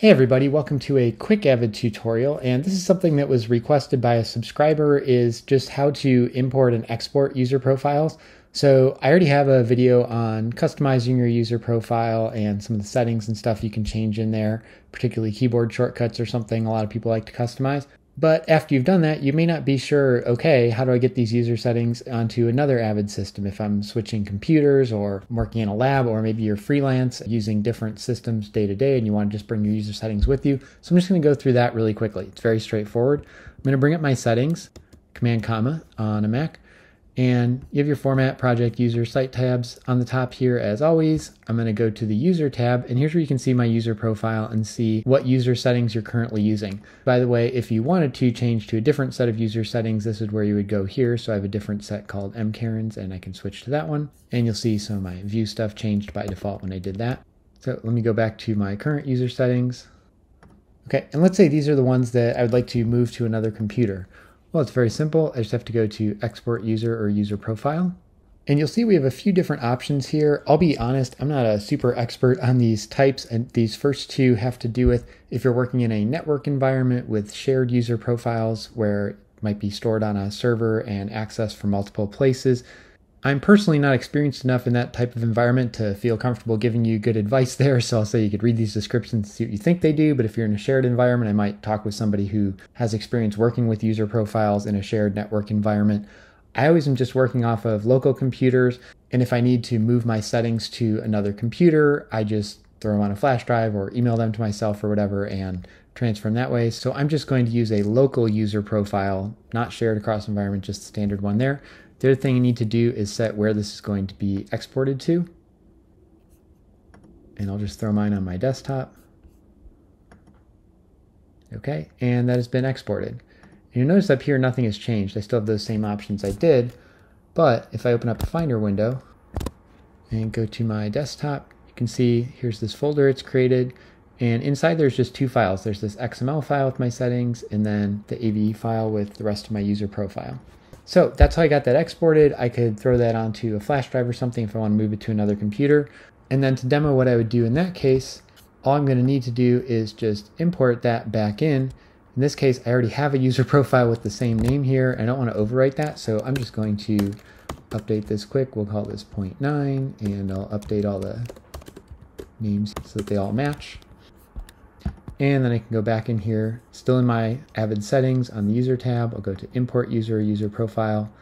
Hey everybody, welcome to a quick Avid tutorial and this is something that was requested by a subscriber is just how to import and export user profiles. So I already have a video on customizing your user profile and some of the settings and stuff you can change in there, particularly keyboard shortcuts or something a lot of people like to customize. But after you've done that, you may not be sure, okay, how do I get these user settings onto another Avid system if I'm switching computers or working in a lab, or maybe you're freelance using different systems day to day and you want to just bring your user settings with you. So I'm just going to go through that really quickly. It's very straightforward. I'm going to bring up my settings, Command comma on a Mac. And you have your format, project, user, site tabs on the top here as always. I'm going to go to the user tab and here's where you can see my user profile and see what user settings you're currently using. By the way, if you wanted to change to a different set of user settings, this is where you would go here. So I have a different set called mkarens and I can switch to that one. And you'll see some of my view stuff changed by default when I did that. So let me go back to my current user settings. Okay, and let's say these are the ones that I would like to move to another computer. Well, it's very simple. I just have to go to export user or user profile. And you'll see we have a few different options here. I'll be honest, I'm not a super expert on these types, and these first two have to do with if you're working in a network environment with shared user profiles where it might be stored on a server and accessed from multiple places. I'm personally not experienced enough in that type of environment to feel comfortable giving you good advice there. So I'll say you could read these descriptions and see what you think they do. But if you're in a shared environment, I might talk with somebody who has experience working with user profiles in a shared network environment. I always am just working off of local computers. And if I need to move my settings to another computer, I just throw them on a flash drive or email them to myself or whatever and transfer them that way. So I'm just going to use a local user profile, not shared across environment, just standard one there. The other thing you need to do is set where this is going to be exported to. And I'll just throw mine on my desktop. Okay, and that has been exported. And you'll notice up here nothing has changed. I still have those same options I did. But if I open up a Finder window and go to my desktop, you can see here's this folder it's created. And inside there's just two files. There's this XML file with my settings and then the AVE file with the rest of my user profile. So that's how I got that exported. I could throw that onto a flash drive or something if I want to move it to another computer. And then to demo what I would do in that case, all I'm going to need to do is just import that back in. In this case, I already have a user profile with the same name here. I don't want to overwrite that, so I'm just going to update this quick. We'll call this 0.9, and I'll update all the names so that they all match. And then I can go back in here, still in my Avid settings on the user tab. I'll go to import user, user profile.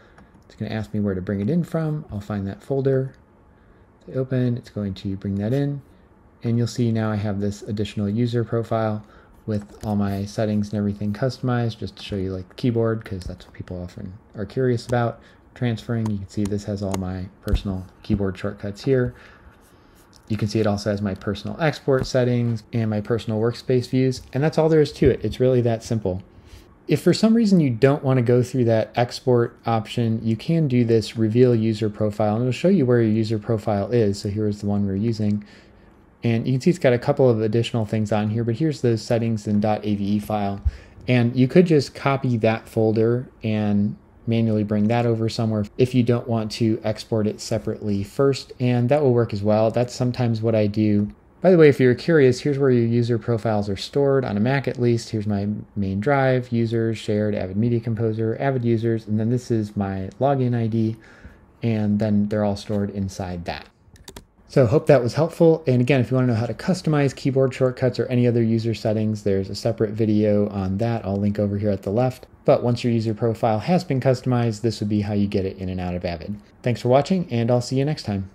It's going to ask me where to bring it in from. I'll find that folder. To open, it's going to bring that in. And you'll see now I have this additional user profile with all my settings and everything customized just to show you like the keyboard because that's what people often are curious about. Transferring, you can see this has all my personal keyboard shortcuts here. You can see it also has my personal export settings and my personal workspace views, and that's all there is to it. It's really that simple. If for some reason you don't want to go through that export option, you can do this reveal user profile, and it'll show you where your user profile is. So here's the one we're using. And you can see it's got a couple of additional things on here, but here's those settings in .ave file. And you could just copy that folder and manually bring that over somewhere if you don't want to export it separately first, and that will work as well. That's sometimes what I do. By the way, if you're curious, here's where your user profiles are stored on a Mac at least. Here's my main drive, users, shared, Avid Media Composer, Avid users, and then this is my login ID, and then they're all stored inside that. So hope that was helpful. And again, if you want to know how to customize keyboard shortcuts or any other user settings, there's a separate video on that. I'll link over here at the left. But once your user profile has been customized, this would be how you get it in and out of Avid. Thanks for watching, and I'll see you next time.